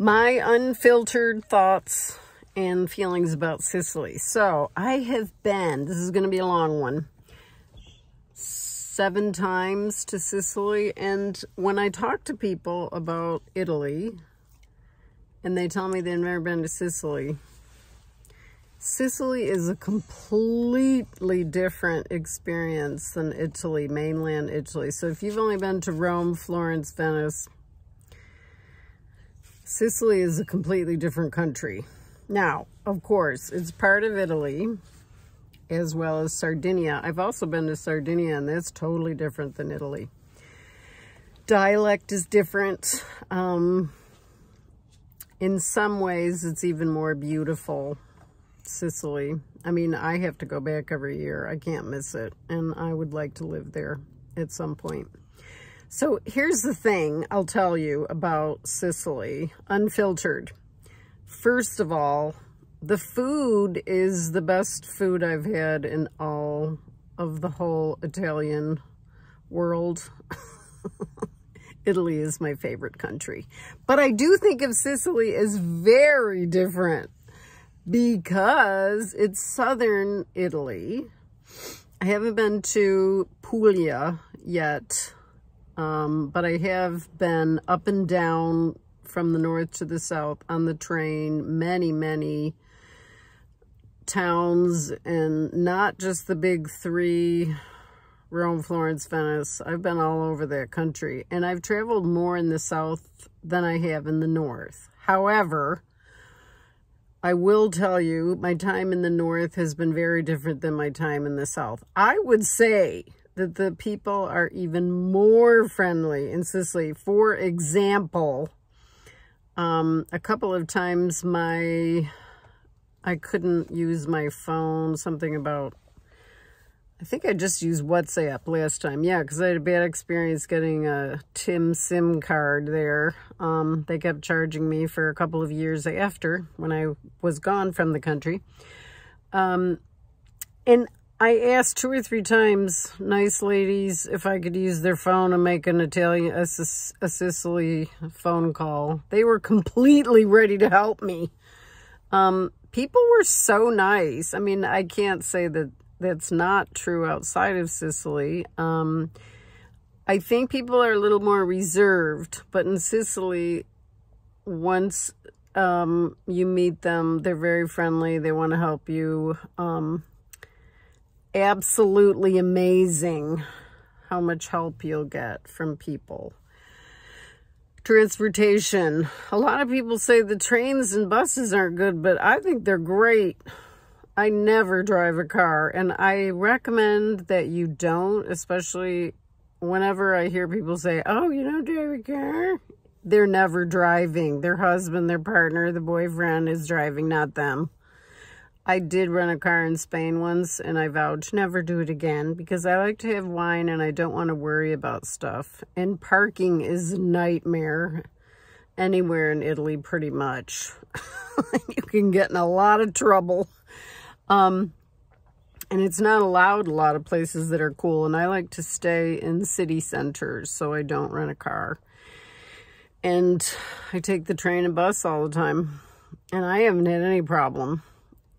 my unfiltered thoughts and feelings about Sicily. So I have been, this is going to be a long one, seven times to Sicily. And when I talk to people about Italy and they tell me they've never been to Sicily, Sicily is a completely different experience than Italy, mainland Italy. So if you've only been to Rome, Florence, Venice, Sicily is a completely different country. Now, of course, it's part of Italy as well as Sardinia. I've also been to Sardinia and that's totally different than Italy. Dialect is different. Um, in some ways, it's even more beautiful Sicily. I mean, I have to go back every year. I can't miss it. And I would like to live there at some point. So here's the thing I'll tell you about Sicily, unfiltered. First of all, the food is the best food I've had in all of the whole Italian world. Italy is my favorite country. But I do think of Sicily as very different because it's southern Italy. I haven't been to Puglia yet, um, but I have been up and down from the north to the south on the train, many, many towns, and not just the big three, Rome, Florence, Venice. I've been all over that country, and I've traveled more in the south than I have in the north. However, I will tell you, my time in the north has been very different than my time in the south. I would say that the people are even more friendly in Sicily. For example, um, a couple of times my, I couldn't use my phone, something about I think I just used WhatsApp last time. Yeah, because I had a bad experience getting a Tim SIM card there. Um, they kept charging me for a couple of years after when I was gone from the country. Um, and I asked two or three times, nice ladies, if I could use their phone and make an Italian, a, a Sicily phone call. They were completely ready to help me. Um, people were so nice. I mean, I can't say that that's not true outside of Sicily. Um, I think people are a little more reserved, but in Sicily, once um, you meet them, they're very friendly. They want to help you. Um, absolutely amazing how much help you'll get from people. Transportation. A lot of people say the trains and buses aren't good, but I think they're great. I never drive a car and I recommend that you don't, especially whenever I hear people say, oh, you don't drive a car? They're never driving. Their husband, their partner, the boyfriend is driving, not them. I did rent a car in Spain once and I vowed to never do it again because I like to have wine and I don't want to worry about stuff. And parking is a nightmare anywhere in Italy pretty much. you can get in a lot of trouble. Um, and it's not allowed a lot of places that are cool. And I like to stay in city centers, so I don't rent a car. And I take the train and bus all the time. And I haven't had any problem.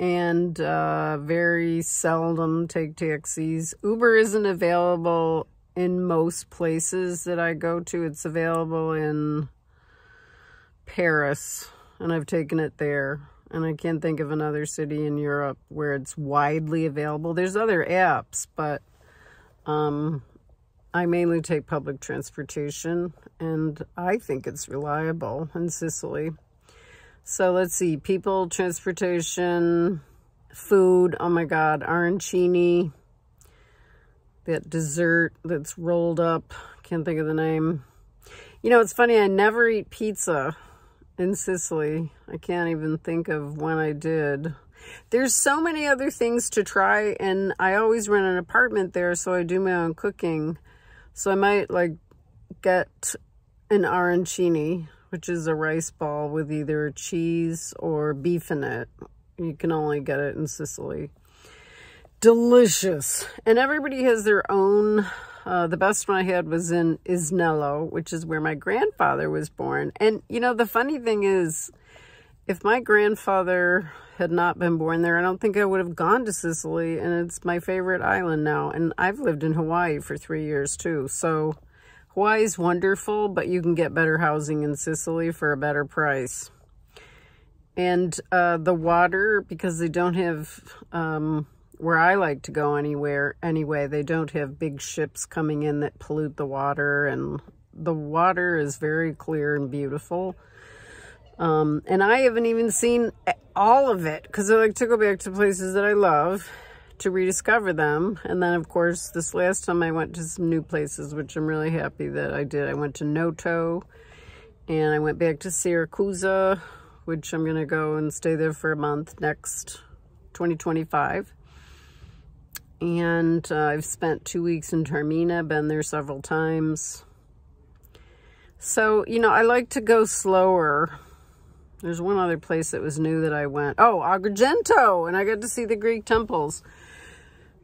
And uh, very seldom take taxis. Uber isn't available in most places that I go to. It's available in Paris. And I've taken it there and I can't think of another city in Europe where it's widely available. There's other apps, but um, I mainly take public transportation, and I think it's reliable in Sicily. So let's see, people, transportation, food, oh my God, arancini, that dessert that's rolled up, can't think of the name. You know, it's funny, I never eat pizza in Sicily. I can't even think of when I did. There's so many other things to try, and I always rent an apartment there, so I do my own cooking. So I might, like, get an arancini, which is a rice ball with either cheese or beef in it. You can only get it in Sicily. Delicious. And everybody has their own Uh, the best one I had was in Isnello, which is where my grandfather was born. And, you know, the funny thing is, if my grandfather had not been born there, I don't think I would have gone to Sicily. And it's my favorite island now. And I've lived in Hawaii for three years, too. So Hawaii's wonderful, but you can get better housing in Sicily for a better price. And uh, the water, because they don't have... Um, where I like to go anywhere anyway, they don't have big ships coming in that pollute the water and the water is very clear and beautiful. Um, and I haven't even seen all of it because I like to go back to places that I love to rediscover them. And then, of course, this last time I went to some new places, which I'm really happy that I did. I went to Noto and I went back to Siracusa, which I'm going to go and stay there for a month next 2025 and uh, I've spent two weeks in Taormina, been there several times. So, you know, I like to go slower. There's one other place that was new that I went. Oh, Agrigento, and I got to see the Greek temples.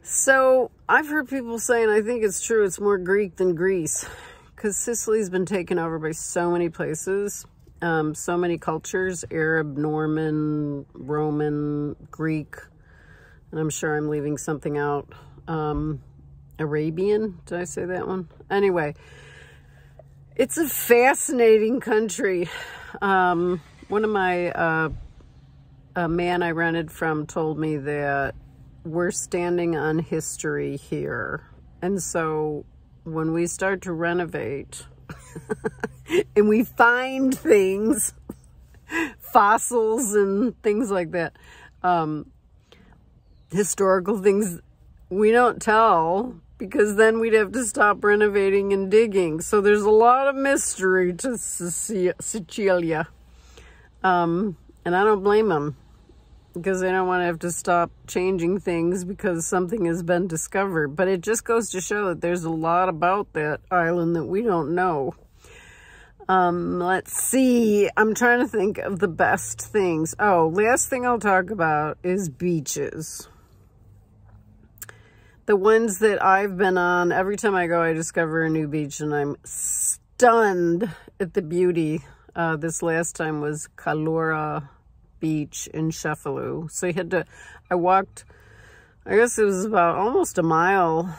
So, I've heard people saying, I think it's true, it's more Greek than Greece. Because Sicily's been taken over by so many places, um, so many cultures, Arab, Norman, Roman, Greek, and I'm sure I'm leaving something out. Um, Arabian, did I say that one? Anyway, it's a fascinating country. Um, one of my, uh, a man I rented from told me that we're standing on history here. And so when we start to renovate and we find things, fossils and things like that, um, historical things we don't tell because then we'd have to stop renovating and digging. So there's a lot of mystery to Sicilia. Um, and I don't blame them because they don't want to have to stop changing things because something has been discovered. But it just goes to show that there's a lot about that island that we don't know. Um, let's see. I'm trying to think of the best things. Oh, last thing I'll talk about is beaches the ones that I've been on, every time I go, I discover a new beach and I'm stunned at the beauty. Uh, this last time was Kalura Beach in Cefalù. So you had to, I walked, I guess it was about almost a mile.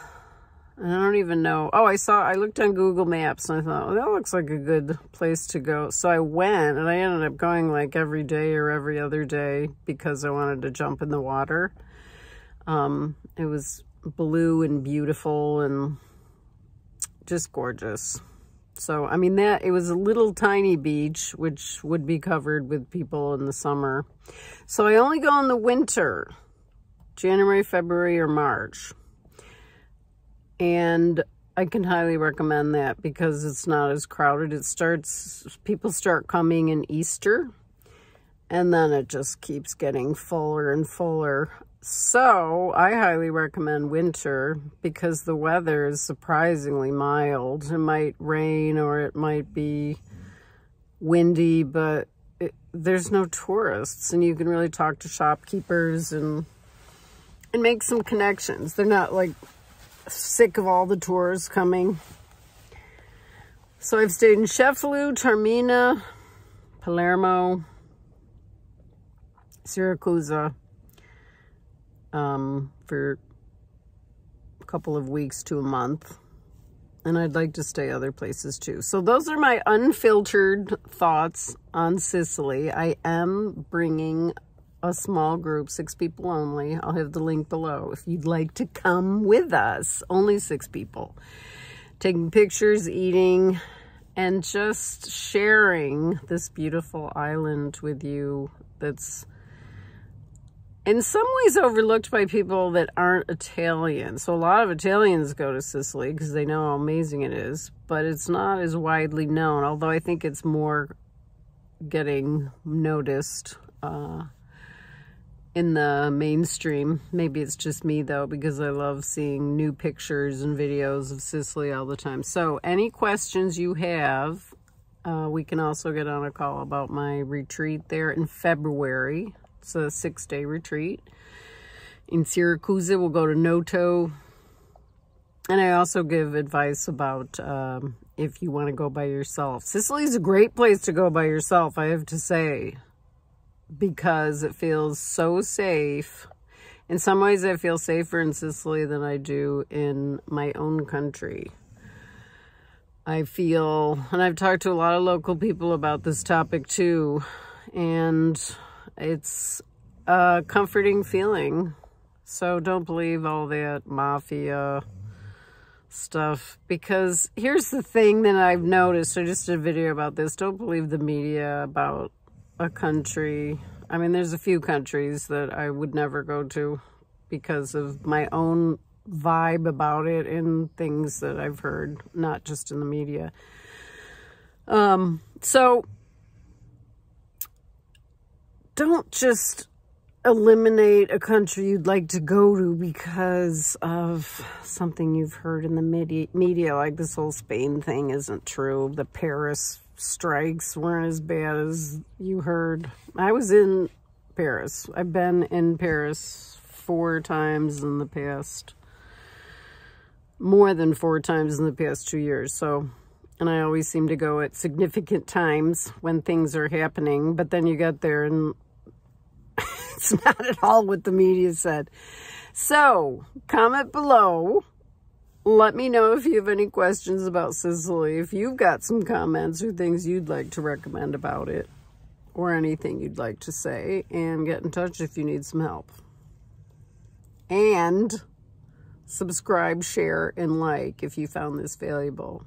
I don't even know. Oh, I saw, I looked on Google Maps and I thought, oh, that looks like a good place to go. So I went and I ended up going like every day or every other day because I wanted to jump in the water. Um, it was blue and beautiful and just gorgeous. So, I mean, that it was a little tiny beach, which would be covered with people in the summer. So I only go in the winter, January, February, or March. And I can highly recommend that because it's not as crowded. It starts, people start coming in Easter and then it just keeps getting fuller and fuller. So I highly recommend winter because the weather is surprisingly mild. It might rain or it might be windy, but it, there's no tourists and you can really talk to shopkeepers and and make some connections. They're not like sick of all the tourists coming. So I've stayed in Cefalù, Taormina, Palermo, Siracusa um, for a couple of weeks to a month. And I'd like to stay other places too. So those are my unfiltered thoughts on Sicily. I am bringing a small group, six people only. I'll have the link below if you'd like to come with us. Only six people. Taking pictures, eating, and just sharing this beautiful island with you that's in some ways overlooked by people that aren't Italian. So a lot of Italians go to Sicily because they know how amazing it is, but it's not as widely known, although I think it's more getting noticed uh, in the mainstream. Maybe it's just me though, because I love seeing new pictures and videos of Sicily all the time. So any questions you have, uh, we can also get on a call about my retreat there in February. It's a six-day retreat. In Siracusa, we'll go to Noto. and I also give advice about um, if you want to go by yourself. Sicily is a great place to go by yourself, I have to say, because it feels so safe. In some ways, I feel safer in Sicily than I do in my own country. I feel, and I've talked to a lot of local people about this topic too, and it's a comforting feeling. So don't believe all that mafia stuff because here's the thing that I've noticed. I just did a video about this. Don't believe the media about a country. I mean, there's a few countries that I would never go to because of my own vibe about it and things that I've heard, not just in the media. Um, so don't just eliminate a country you'd like to go to because of something you've heard in the media, media like this whole Spain thing isn't true. The Paris strikes weren't as bad as you heard. I was in Paris. I've been in Paris four times in the past, more than four times in the past two years. So, and I always seem to go at significant times when things are happening, but then you get there and it's not at all what the media said. So, comment below. Let me know if you have any questions about Sicily. If you've got some comments or things you'd like to recommend about it. Or anything you'd like to say. And get in touch if you need some help. And subscribe, share, and like if you found this valuable.